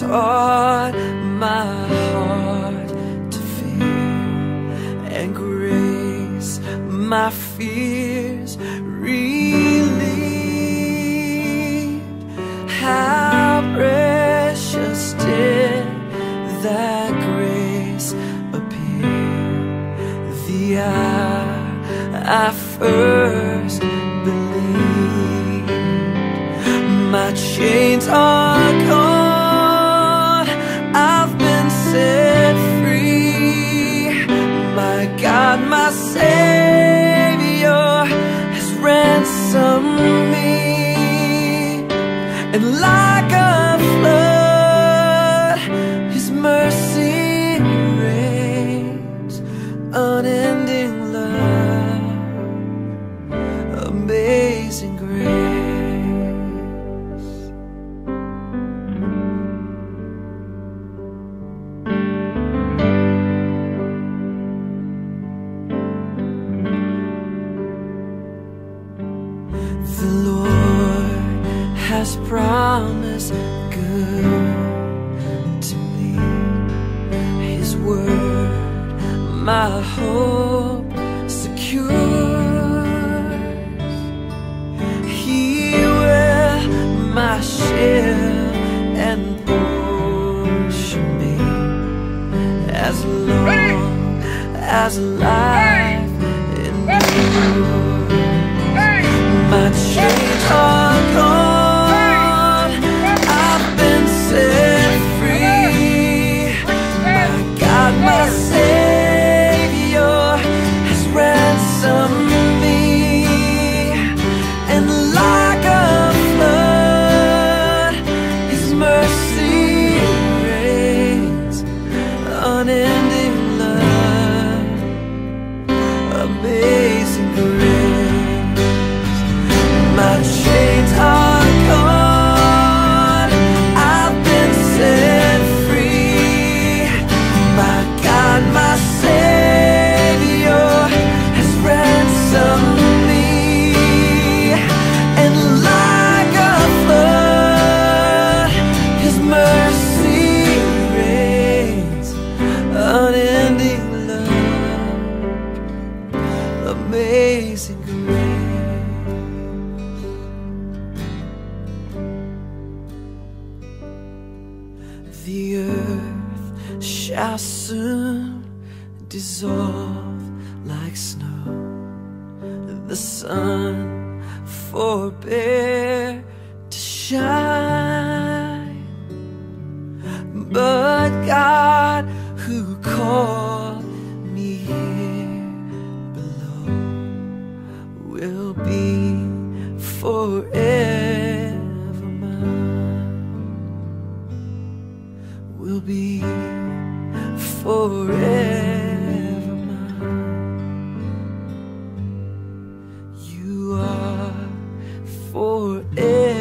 taught my heart to fear, and grace my fears relieved. How precious did that grace appear the hour I first believed. My chains are my The Lord has promised good to me. His word, my hope secures. He will my shield and portion me as long as life amazing grace. The earth shall soon dissolve like snow. The sun forbear to shine. But God, who called me here below, will be forever mine will be forever mine. You are forever